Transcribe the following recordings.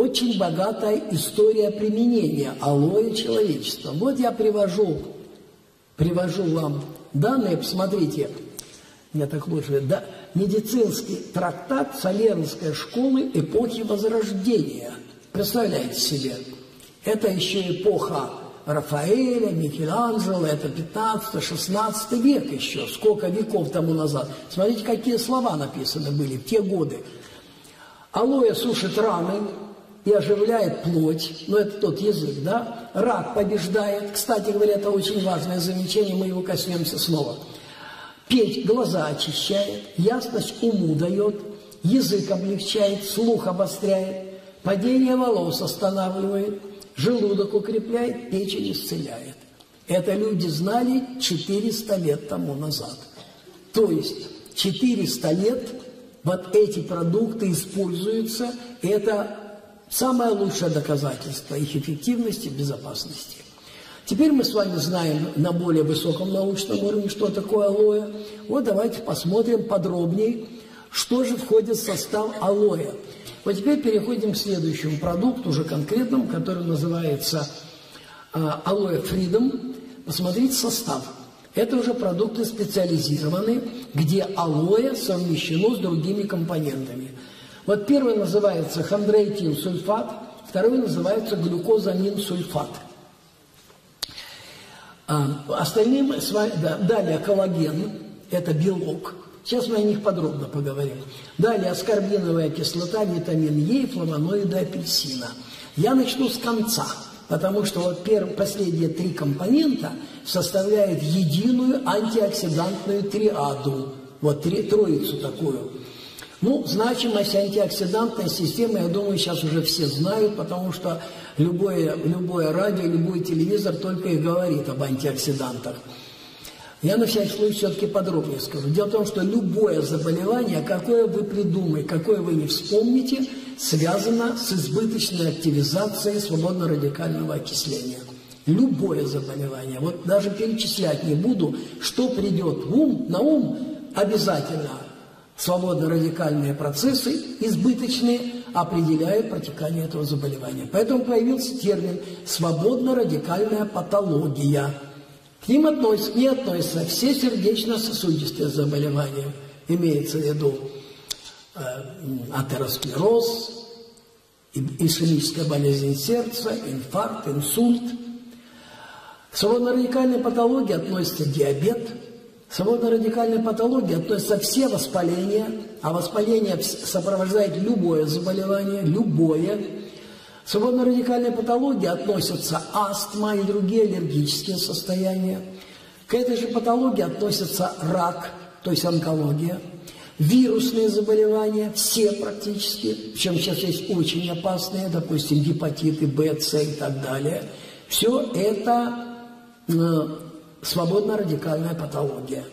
очень богатая история применения алоэ человечества. Вот я привожу, привожу вам данные, посмотрите, мне так лучше, да, медицинский трактат Солернской школы эпохи Возрождения. Представляете себе? Это еще эпоха Рафаэля, Микеланджело, это 15-16 век еще, сколько веков тому назад. Смотрите, какие слова написаны были в те годы. Алоэ сушит раны и оживляет плоть, ну это тот язык, да? Рак побеждает, кстати говоря, это очень важное замечание, мы его коснемся снова – Петь глаза очищает, ясность уму дает, язык облегчает, слух обостряет, падение волос останавливает, желудок укрепляет, печень исцеляет. Это люди знали 400 лет тому назад. То есть 400 лет вот эти продукты используются, это самое лучшее доказательство их эффективности безопасности. Теперь мы с вами знаем на более высоком научном уровне, что такое алоэ. Вот давайте посмотрим подробнее, что же входит в состав алоэ. Вот теперь переходим к следующему продукту, уже конкретному, который называется а, алоэ Freedom. Посмотрите состав. Это уже продукты специализированные, где алоэ совмещено с другими компонентами. Вот первый называется хондроитин сульфат, второй называется глюкозамин сульфат – а, остальным, да, далее коллаген, это белок. Сейчас мы о них подробно поговорим. Далее аскорбиновая кислота, витамин Е и флавоноиды апельсина. Я начну с конца, потому что вот первые, последние три компонента составляют единую антиоксидантную триаду. Вот три, троицу такую. Ну, значимость антиоксидантной системы, я думаю, сейчас уже все знают, потому что любое, любое радио, любой телевизор только и говорит об антиоксидантах. Я на всякий случай все-таки подробнее скажу. Дело в том, что любое заболевание, какое вы придумаете, какое вы не вспомните, связано с избыточной активизацией свободно-радикального окисления. Любое заболевание. Вот даже перечислять не буду, что придет в ум, на ум обязательно – свободно-радикальные процессы, избыточные, определяют протекание этого заболевания. Поэтому появился термин «свободно-радикальная патология». К ним относятся, не относятся все сердечно-сосудистые заболевания. Имеется в виду э, атеросклероз, ишемическая болезнь сердца, инфаркт, инсульт. К свободно-радикальной патологии относится диабет – Свободно-радикальной патологии относятся все воспаления, а воспаление сопровождает любое заболевание, любое. Свободно-радикальной патологии относятся астма и другие аллергические состояния. К этой же патологии относятся рак, то есть онкология, вирусные заболевания, все практически, причем сейчас есть очень опасные, допустим, гепатиты Б, С и так далее. Все это э, свободно-радикальная патология.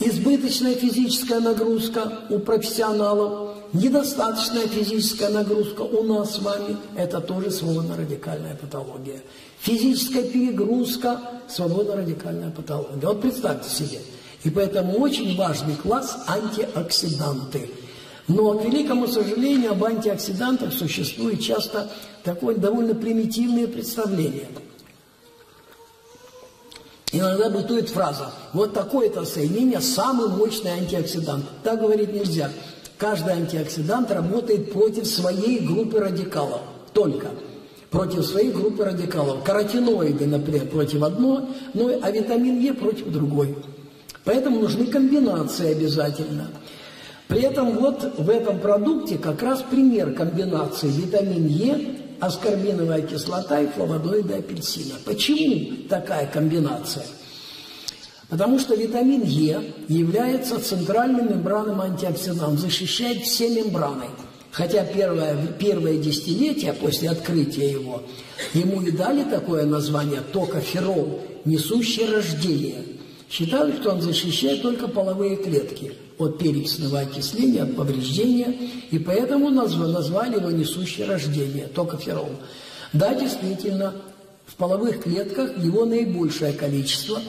Избыточная физическая нагрузка у профессионалов, недостаточная физическая нагрузка у нас с вами – это тоже свободно-радикальная патология. Физическая перегрузка – свободно-радикальная патология. Вот представьте себе. И поэтому очень важный класс – антиоксиданты. Но, к великому сожалению, об антиоксидантах существует часто такое довольно примитивное представление – Иногда бытует фраза «вот такое-то соединение самый мощный антиоксидант». Так говорить нельзя. Каждый антиоксидант работает против своей группы радикалов. Только против своей группы радикалов. Каротиноиды, например, против одной, ну, а витамин Е против другой. Поэтому нужны комбинации обязательно. При этом вот в этом продукте как раз пример комбинации витамин Е аскорбиновая кислота и флавоноиды апельсина. Почему такая комбинация? Потому что витамин Е является центральным мембранным антиоксидантом, защищает все мембраны. Хотя первое, первое десятилетие после открытия его, ему и дали такое название токоферол, несущий рождение. Считали, что он защищает только половые клетки – от перекисного окисления, от повреждения, и поэтому назвали его несущее рождение, токоферол. Да, действительно, в половых клетках его наибольшее количество,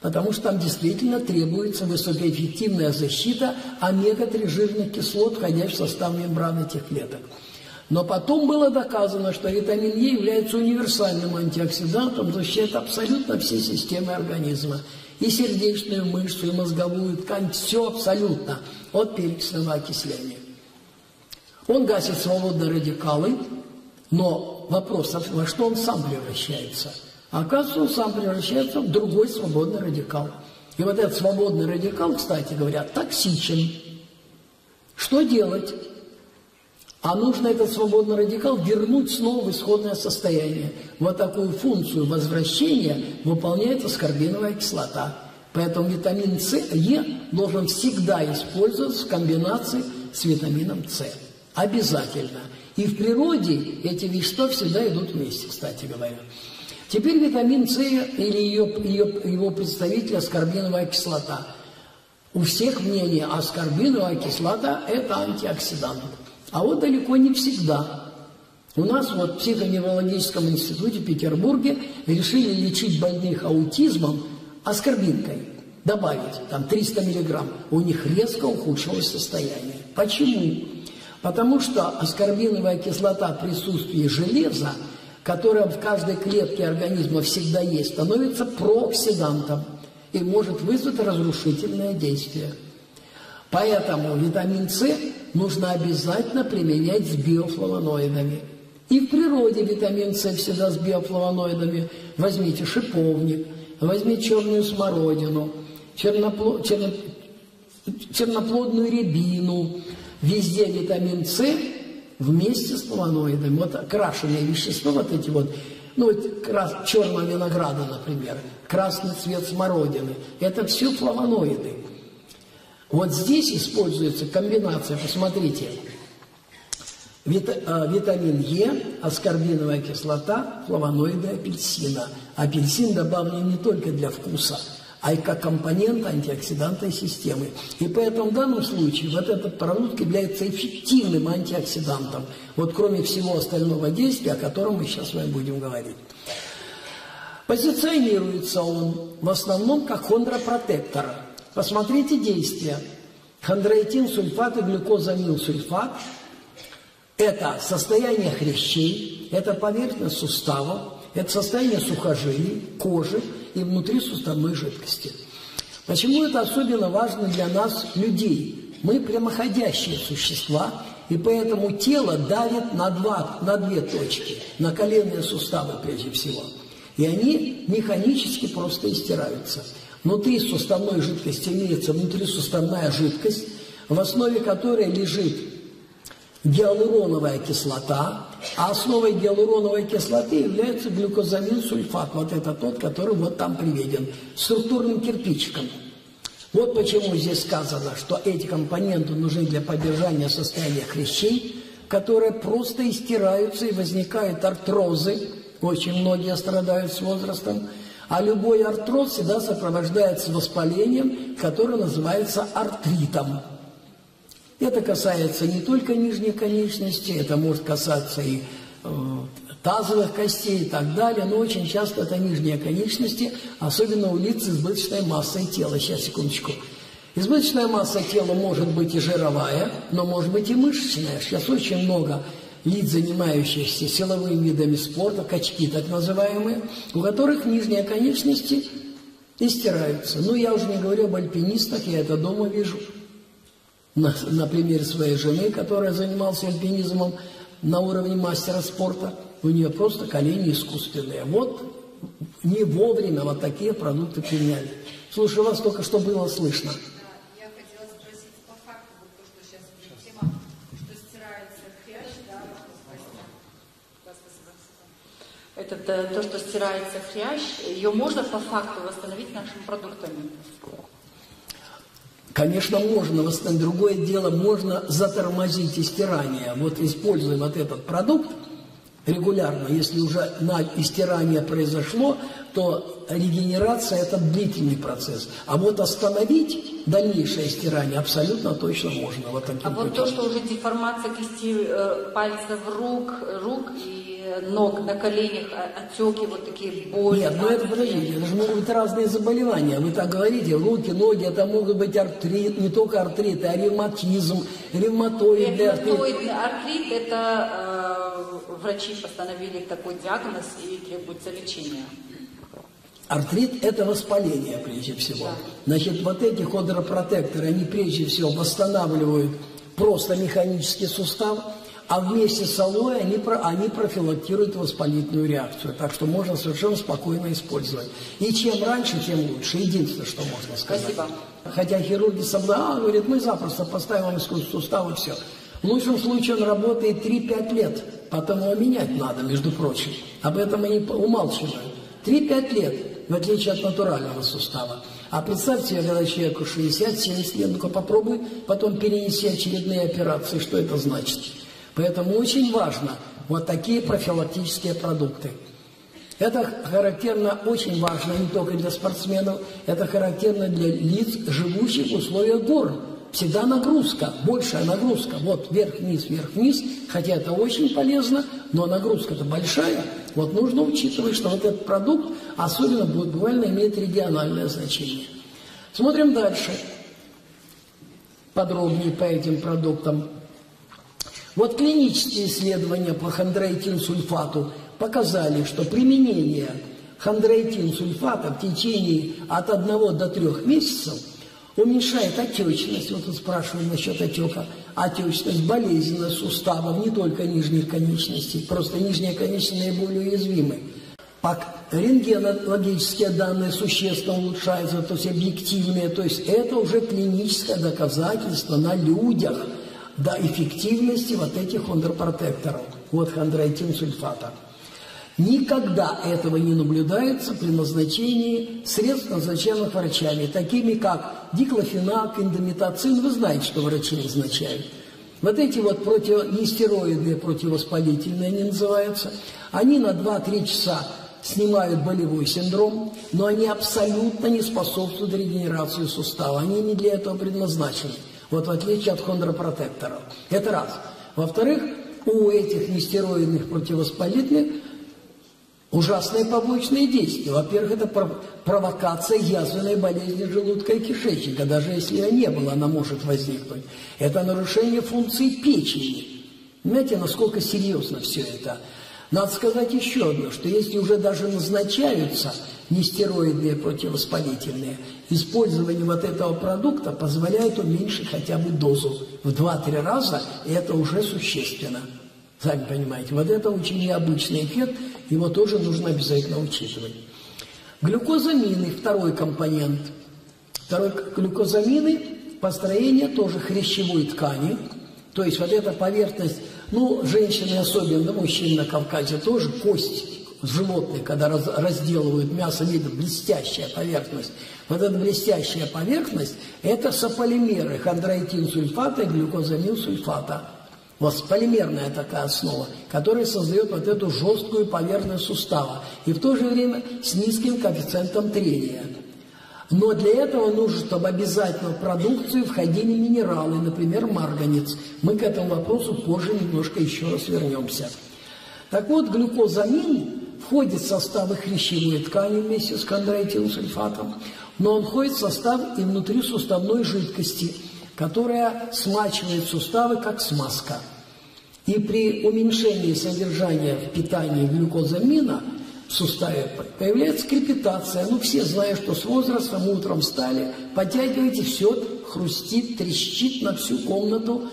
потому что там действительно требуется высокоэффективная защита омега-3 жирных кислот, входящих в состав мембраны этих клеток. Но потом было доказано, что витамин Е является универсальным антиоксидантом, защищает абсолютно все системы организма. И сердечную мышцу, и мозговую ткань, все абсолютно от перекисного окисления. Он гасит свободные радикалы, но вопрос, а во что он сам превращается? А оказывается, он сам превращается в другой свободный радикал. И вот этот свободный радикал, кстати говоря, токсичен. Что делать? А нужно этот свободный радикал вернуть снова в исходное состояние. Вот такую функцию возвращения выполняет аскорбиновая кислота. Поэтому витамин С, Е должен всегда использоваться в комбинации с витамином С. Обязательно. И в природе эти вещества всегда идут вместе, кстати говоря. Теперь витамин С или ее, ее, его представитель аскорбиновая кислота. У всех мнение, аскорбиновая кислота – это антиоксидант. А вот далеко не всегда. У нас вот в психоневрологическом институте в Петербурге решили лечить больных аутизмом аскорбинкой. Добавить там 300 миллиграмм. У них резко ухудшилось состояние. Почему? Потому что аскорбиновая кислота в присутствии железа, которая в каждой клетке организма всегда есть, становится прооксидантом и может вызвать разрушительное действие. Поэтому витамин С нужно обязательно применять с биофлавоноидами. И в природе витамин С всегда с биофлавоноидами. Возьмите шиповник, возьмите черную смородину, чернопло, черно, черноплодную рябину. Везде витамин С вместе с флавоноидами. Вот окрашенные вещества, вот эти вот, ну, крас, черного винограда, например, красный цвет смородины. Это все флавоноиды. Вот здесь используется комбинация, посмотрите, а, витамин Е, аскорбиновая кислота, флавоноиды апельсина. Апельсин добавлен не только для вкуса, а и как компонент антиоксидантной системы. И поэтому в данном случае вот этот продукт является эффективным антиоксидантом, вот кроме всего остального действия, о котором мы сейчас с вами будем говорить. Позиционируется он в основном как хондропротектор – Посмотрите действия. Хондроитин, сульфат и глюкозамил сульфат – это состояние хрящей, это поверхность сустава, это состояние сухожилий, кожи и внутрисуставной жидкости. Почему это особенно важно для нас, людей? Мы прямоходящие существа, и поэтому тело давит на, два, на две точки, на коленные суставы прежде всего. И они механически просто истираются – Внутри суставной жидкости имеется внутрисуставная жидкость, в основе которой лежит гиалуроновая кислота, а основой гиалуроновой кислоты является глюкозамин сульфат. Вот это тот, который вот там приведен, структурным кирпичиком. Вот почему здесь сказано, что эти компоненты нужны для поддержания состояния хрящей, которые просто истираются и возникают артрозы. Очень многие страдают с возрастом. А любой артроз всегда сопровождается воспалением, которое называется артритом. Это касается не только нижней конечности, это может касаться и э, тазовых костей и так далее, но очень часто это нижние конечности, особенно у лиц с избыточной массой тела. Сейчас, секундочку. Избыточная масса тела может быть и жировая, но может быть и мышечная. Сейчас очень много лиц, занимающихся силовыми видами спорта, качки так называемые, у которых нижние конечности истираются. Ну, я уже не говорю об альпинистах, я это дома вижу. На, на примере своей жены, которая занималась альпинизмом на уровне мастера спорта, у нее просто колени искусственные. Вот не вовремя вот такие продукты приняли. Слушай, у вас только что было слышно. Это то, что стирается хрящ, ее можно по факту восстановить нашими продуктами? Конечно, можно восстановить. Другое дело, можно затормозить истирание. Вот используя вот этот продукт, регулярно. Если уже на истирание произошло, то регенерация – это длительный процесс. А вот остановить дальнейшее стирание абсолютно точно можно. Вот таким а вот то, что уже деформация кисти э, пальцев рук, рук и ног, на коленях, а, отеки, вот такие боли. Нет, ну это подождите, это же могут быть разные заболевания. Вы так говорите, руки, ноги, это могут быть артрит, не только артрит, а ревматизм, ревматоидный артрит. Ревматоидный артрит, это э, врачи постановили такой диагноз и требуется лечение. Артрит – это воспаление прежде всего. Да. Значит, вот эти ходропротекторы, они прежде всего восстанавливают просто механический сустав, а вместе с алоэ они, они профилактируют воспалительную реакцию. Так что можно совершенно спокойно использовать. И чем раньше, тем лучше. Единственное, что можно сказать. Спасибо. Хотя хирурги сабла, а, говорят, мы запросто поставим искусство сустав и все. В лучшем случае он работает 3-5 лет. Потом его менять надо, между прочим. Об этом они умалчивают. 3-5 лет, в отличие от натурального сустава. А представьте, когда человеку 60-70 лет, ну-ка попробуй потом перенести очередные операции, что это значит? Поэтому очень важно вот такие профилактические продукты. Это характерно, очень важно не только для спортсменов, это характерно для лиц, живущих в условиях гор. Всегда нагрузка, большая нагрузка. Вот вверх-вниз, вверх-вниз, хотя это очень полезно, но нагрузка-то большая. Вот нужно учитывать, что вот этот продукт особенно буквально имеет региональное значение. Смотрим дальше. Подробнее по этим продуктам. Вот клинические исследования по хондроитинсульфату показали, что применение хондроитинсульфата в течение от 1 до 3 месяцев уменьшает отечность, вот тут спрашивали насчет отека, отечность, болезненность суставов, не только нижних конечностей, просто нижние конечности наиболее уязвимы. Рентгенологические данные существенно улучшаются, то есть объективные, то есть это уже клиническое доказательство на людях – до эффективности вот этих хондропротекторов, вот хондроитин сульфата. Никогда этого не наблюдается при назначении средств, назначаемых врачами, такими как диклофенак, индомитоцин. Вы знаете, что врачи назначают. Вот эти вот против, нестероидные противовоспалительные они называются. Они на 2-3 часа снимают болевой синдром, но они абсолютно не способствуют регенерации сустава. Они не для этого предназначены. Вот в отличие от хондропротекторов. Это раз. Во-вторых, у этих нестероидных противовоспалительных ужасные побочные действия. Во-первых, это провокация язвенной болезни желудка и кишечника. Даже если ее не было, она может возникнуть. Это нарушение функции печени. Понимаете, насколько серьезно все это? Надо сказать еще одно, что если уже даже назначаются нестероидные противовоспалительные, использование вот этого продукта позволяет уменьшить хотя бы дозу в 2-3 раза, и это уже существенно. Сами понимаете, вот это очень необычный эффект, его тоже нужно обязательно учитывать. Глюкозамины, второй компонент. Второй глюкозамины, построение тоже хрящевой ткани, то есть вот эта поверхность ну, женщины, особенно мужчины на Кавказе, тоже кость животные, когда раз, разделывают мясо, видно блестящая поверхность. Вот эта блестящая поверхность – это сополимеры хондроитин сульфата и глюкозамин сульфата. Вот полимерная такая основа, которая создает вот эту жесткую поверхность сустава и в то же время с низким коэффициентом трения. Но для этого нужно, чтобы обязательно в продукцию входили минералы, например, марганец. Мы к этому вопросу позже немножко еще раз вернемся. Так вот, глюкозамин входит в составы хрящевой ткани вместе с кондроитилсульфатом, но он входит в состав и внутрисуставной жидкости, которая смачивает суставы как смазка. И при уменьшении содержания в питании глюкозамина – в суставе появляется крепитация. Ну, все знают, что с возрастом утром встали, подтягиваете, все хрустит, трещит на всю комнату.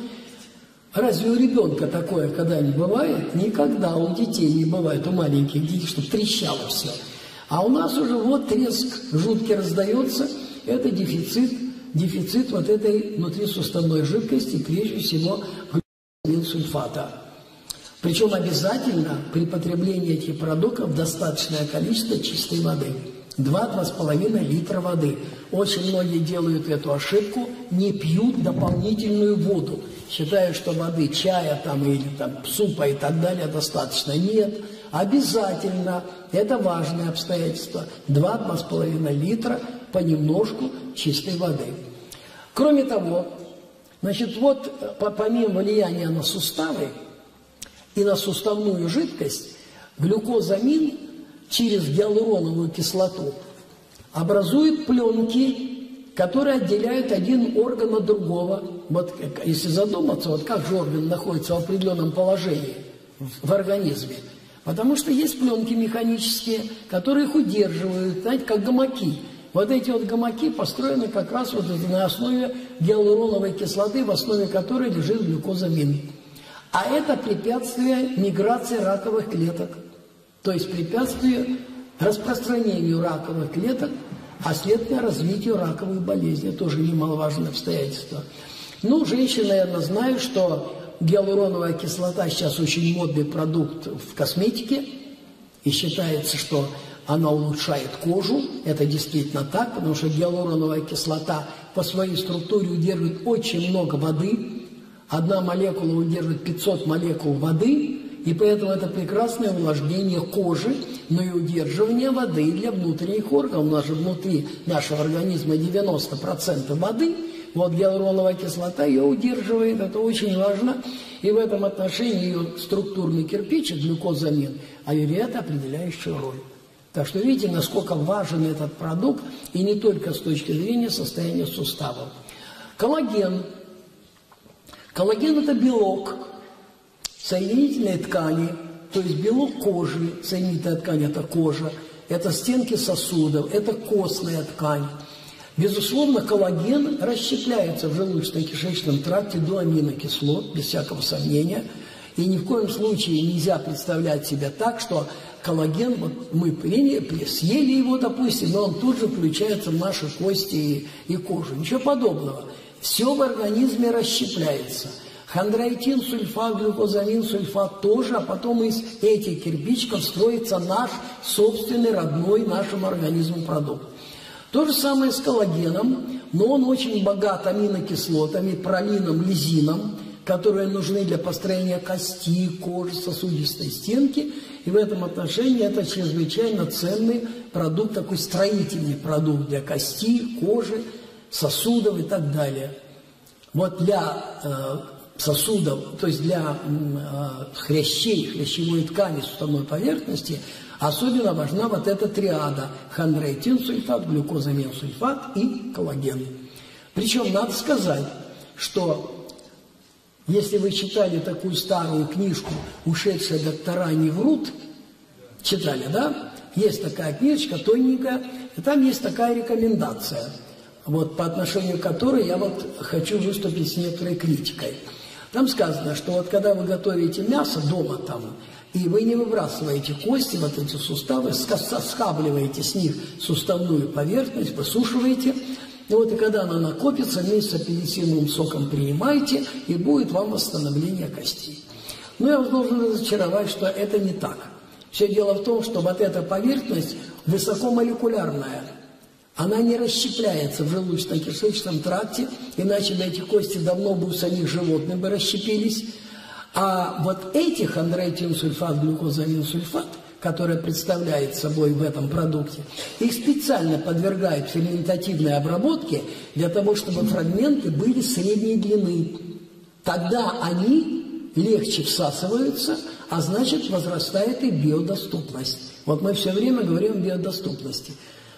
Разве у ребенка такое когда-нибудь бывает? Никогда у детей не бывает, у маленьких детей, чтобы трещало все. А у нас уже вот треск жуткий раздается, это дефицит, дефицит вот этой внутрисуставной жидкости, прежде всего сульфата. Причем обязательно при потреблении этих продуктов достаточное количество чистой воды. 2-2,5 литра воды. Очень многие делают эту ошибку, не пьют дополнительную воду. Считают, что воды, чая там или там супа и так далее достаточно. Нет, обязательно, это важное обстоятельство, 2-2,5 литра понемножку чистой воды. Кроме того, значит, вот помимо влияния на суставы и на суставную жидкость, глюкозамин через гиалуроновую кислоту образует пленки которые отделяют один орган от другого. Вот если задуматься, вот как же орган находится в определенном положении в организме. Потому что есть пленки механические, которые их удерживают, знаете, как гамаки. Вот эти вот гамаки построены как раз вот на основе гиалуроновой кислоты, в основе которой лежит глюкозамин. А это препятствие миграции раковых клеток, то есть препятствие распространению раковых клеток а следственно развитию раковых болезней, тоже немаловажное обстоятельство. Ну, женщины, наверное, знают, что гиалуроновая кислота сейчас очень модный продукт в косметике, и считается, что она улучшает кожу. Это действительно так, потому что гиалуроновая кислота по своей структуре удерживает очень много воды. Одна молекула удерживает 500 молекул воды, и поэтому это прекрасное увлажнение кожи, но и удерживание воды для внутренних органов. У нас же внутри нашего организма 90% воды, вот гиалуроновая кислота ее удерживает, это очень важно. И в этом отношении ее структурный кирпичик, глюкозамин, играет определяющую роль. Так что видите, насколько важен этот продукт, и не только с точки зрения состояния суставов. Коллаген. Коллаген – это белок, соединительные ткани, то есть белок кожи, соединительная ткань – это кожа, это стенки сосудов, это костная ткань. Безусловно, коллаген расщепляется в желудочно-кишечном тракте до аминокислот, без всякого сомнения. И ни в коем случае нельзя представлять себя так, что коллаген, вот мы приняли, съели его, допустим, но он тут же включается в наши кости и, и кожу. Ничего подобного. Все в организме расщепляется – Хондроитин, сульфат, глюкозамин, сульфат тоже, а потом из этих кирпичиков строится наш собственный родной нашему организму продукт. То же самое с коллагеном, но он очень богат аминокислотами, пролином, лизином, которые нужны для построения кости, кожи, сосудистой стенки. И в этом отношении это чрезвычайно ценный продукт, такой строительный продукт для кости, кожи, сосудов и так далее. Вот для э, сосудов, то есть для э, хрящей, хрящевой ткани суставной поверхности, особенно важна вот эта триада – хондроитин-сульфат, глюкозамин-сульфат и коллаген. Причем надо сказать, что если вы читали такую старую книжку «Ушедшие доктора не врут», читали, да? Есть такая книжечка тоненькая, и там есть такая рекомендация, вот по отношению к которой я вот хочу выступить с некоторой критикой – там сказано, что вот когда вы готовите мясо дома там, и вы не выбрасываете кости, вот эти суставы, соскабливаете с них суставную поверхность, высушиваете, и вот и когда она накопится, вместе с апельсиновым соком принимайте, и будет вам восстановление костей. Но я вас должен разочаровать, что это не так. Все дело в том, что вот эта поверхность высокомолекулярная – она не расщепляется в желудочно-кишечном тракте, иначе на эти кости давно бы у самих животных бы расщепились. А вот эти хондроитин-сульфат, глюкозамин-сульфат, которые представляет собой в этом продукте, их специально подвергают ферментативной обработке для того, чтобы фрагменты были средней длины. Тогда они легче всасываются, а значит возрастает и биодоступность. Вот мы все время говорим о биодоступности.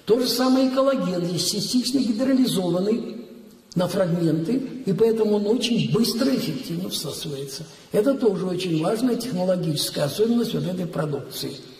То же самое и коллаген, есть частично гидролизованный на фрагменты, и поэтому он очень быстро и эффективно всасывается. Это тоже очень важная технологическая особенность вот этой продукции –